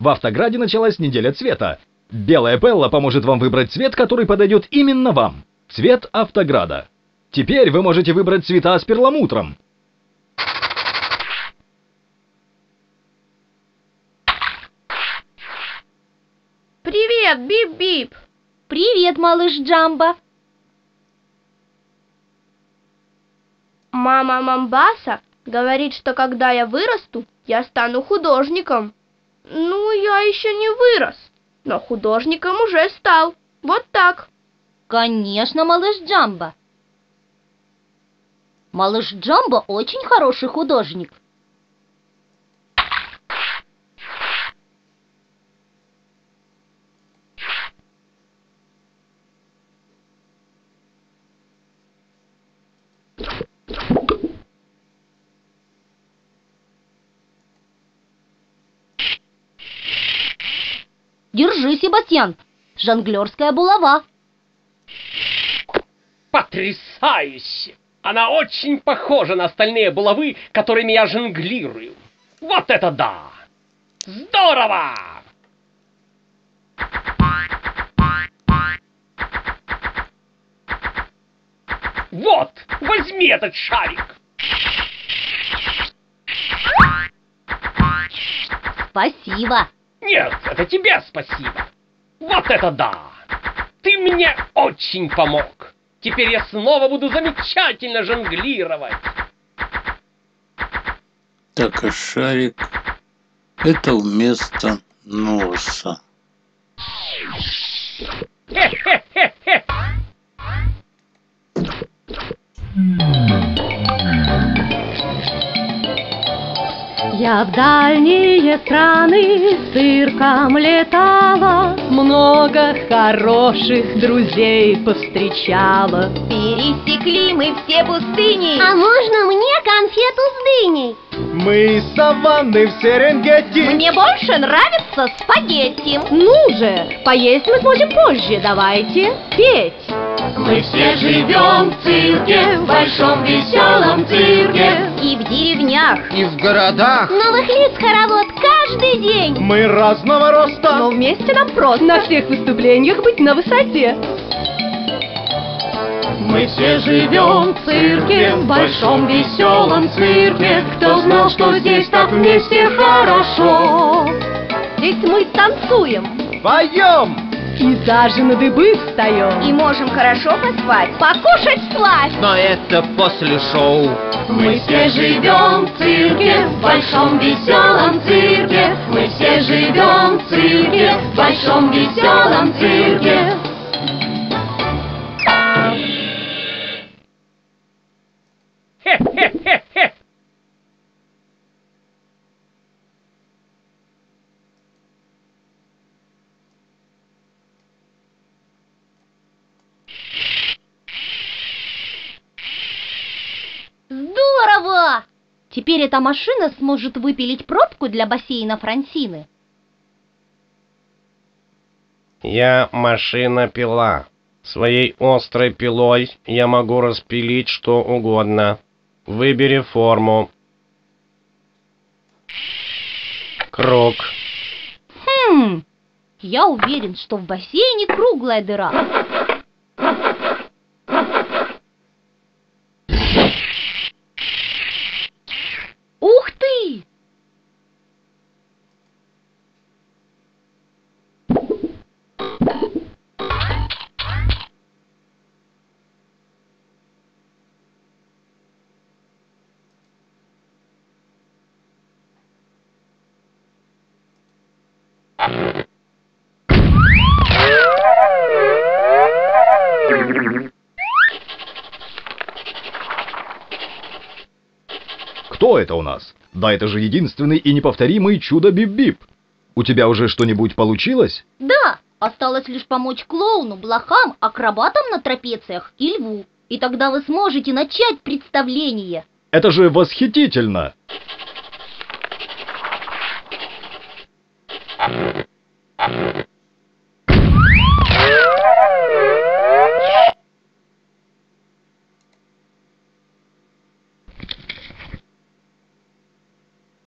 В Автограде началась неделя цвета. Белая Белла поможет вам выбрать цвет, который подойдет именно вам. Цвет Автограда. Теперь вы можете выбрать цвета с перламутром. Привет, Бип-Бип! Привет, малыш Джамбо! Мама Мамбаса говорит, что когда я вырасту, я стану художником. Ну, я еще не вырос, но художником уже стал. Вот так. Конечно, малыш Джамбо. Малыш Джамбо очень хороший художник. Держи, Себастьян. Жонглерская булава. Потрясающе! Она очень похожа на остальные булавы, которыми я жонглирую. Вот это да! Здорово! Вот, возьми этот шарик. Спасибо. Нет, это тебе спасибо. Вот это да! Ты мне очень помог. Теперь я снова буду замечательно жонглировать. Так, а шарик это вместо носа. Я в дальние страны с цирком летала, Много хороших друзей повстречала. Пересекли мы все пустыни. А можно мне конфету с дыней? Мы из саванны в Серенгети. Мне больше нравится спагетти. Ну же, поесть мы сможем позже, давайте петь. Мы все живем в цирке, в большом веселом цирке. И в деревнях. И в городах. Новых лиц хоровод каждый день. Мы разного роста. Но вместе нам просто на всех выступлениях быть на высоте. Мы все живем в цирке, в большом веселом цирке. Кто знал, что здесь так вместе хорошо? Здесь мы танцуем Поем. И даже на дыбы встаем. И можем хорошо поспать. Покушать славь. Но это после шоу. Мы все живем в цирке, в большом веселом цирке. Мы все живем в цирке, в большом веселом цирке. Теперь эта машина сможет выпилить пробку для бассейна Франсины. Я машина-пила. Своей острой пилой я могу распилить что угодно. Выбери форму. Круг. Хм, я уверен, что в бассейне круглая дыра. Ух ты! Кто это у нас? Да это же единственный и неповторимый чудо Бип-Бип. У тебя уже что-нибудь получилось? Да, осталось лишь помочь клоуну, блохам, акробатам на трапециях и льву. И тогда вы сможете начать представление. Это же восхитительно! Thank you.